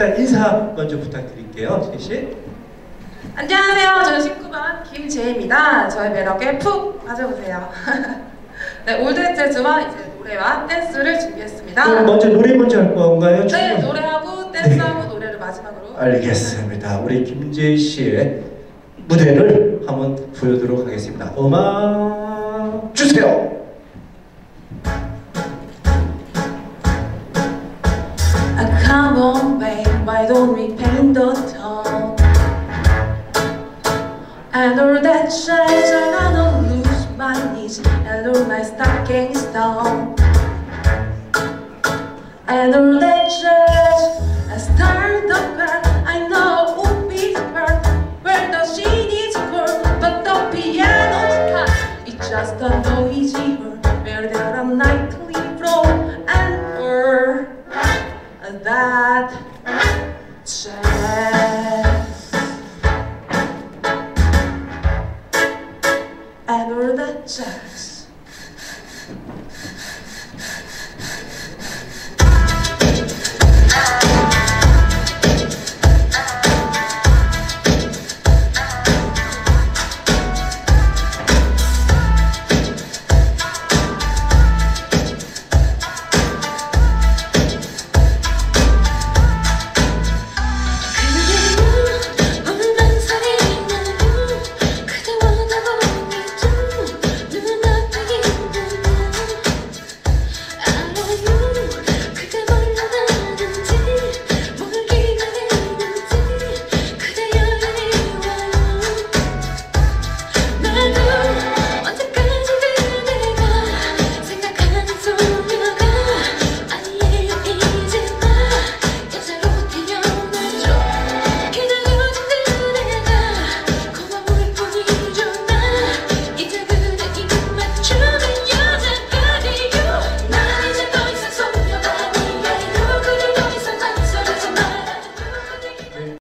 일단 인사 먼저 부탁드릴게요, 제시. 안녕하세요. 저는 19반 김재입니다. 저의 매력에 푹 빠져보세요. 네, 올드 재즈와 이제 노래와 댄스를 준비했습니다. 그럼 먼저 노래 먼저 할 건가요? 네, 춤은? 노래하고 댄스하고 노래를 마지막으로. 알겠습니다. 우리 김재희 씨의 무대를 한번 보여드리도록 하겠습니다. 음악 주세요. Ah, come on, babe, why don't paint the town? And all that shines, I'm gonna lose my knees. And all my stockings down. And all that jazz, I start the band, I know who beats her, where the scene is full, but the piano's cut, it's just a noisy word, chance. the chance.